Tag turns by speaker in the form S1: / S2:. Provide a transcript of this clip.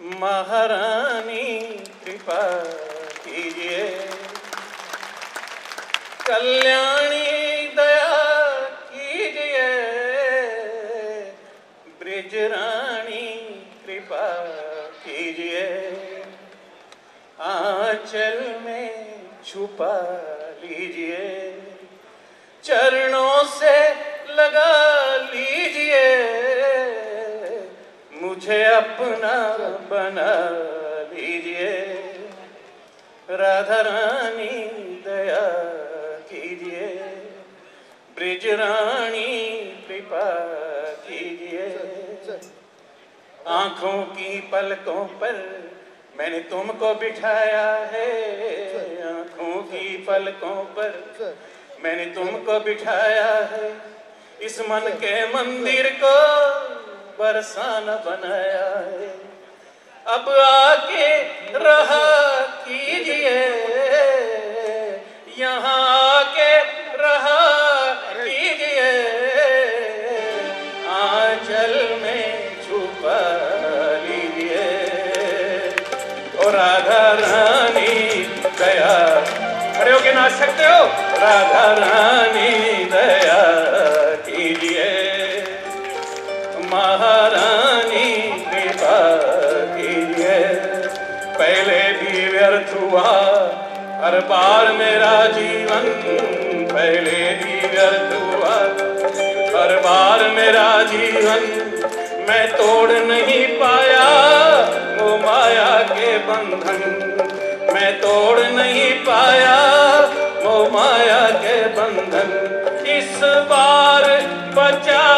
S1: महारानी, कृपा कीजिए। कल्याणी, दया कीजिए। ब्रिज रानी, कृपा कीजिए। आंचल में छुपा लीजिए। चरणों से लगा लीजिए अपना बना लीजिए। राधा रानी दया कीजिए। ब्रिज रानी कृपा कीजिए। आँखों की पलकों पर मैंने तुमको बिठाया है। आँखों की पलकों पर मैंने तुमको बिठाया है। इस मन के मंदिर को बरसाना बनाया है। अब आके रहा कीजिए। यहाँ आके रहा कीजिए। आंचल में छुपा लीजिए। और राधा रानी दया। खड़े होके नाच सकते हो? राधा रानी महारानी कृपा कीजिए पहले भी व्यर्थ हुआ, हर बार मेरा जीवन। पहले भी व्यर्थ हुआ, हर बार मेरा जीवन। मैं तोड़ नहीं पाया, वो माया के बंधन। मैं तोड़ नहीं पाया, वो माया के बंधन। इस बार बचा